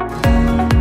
Música